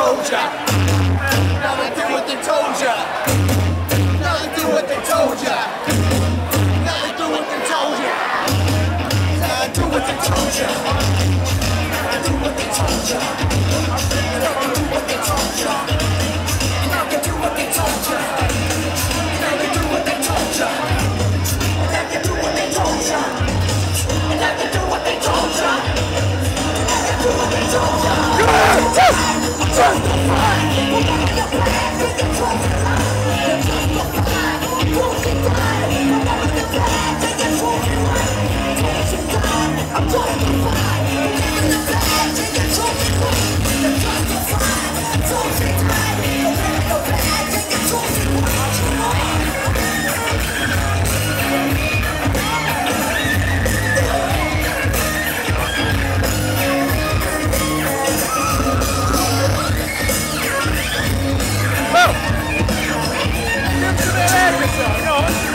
told ya. Now they do what they told ya. Now they do what they told ya. Now they do what they told ya. Now they do what they told ya. Justify Yes, sir. No.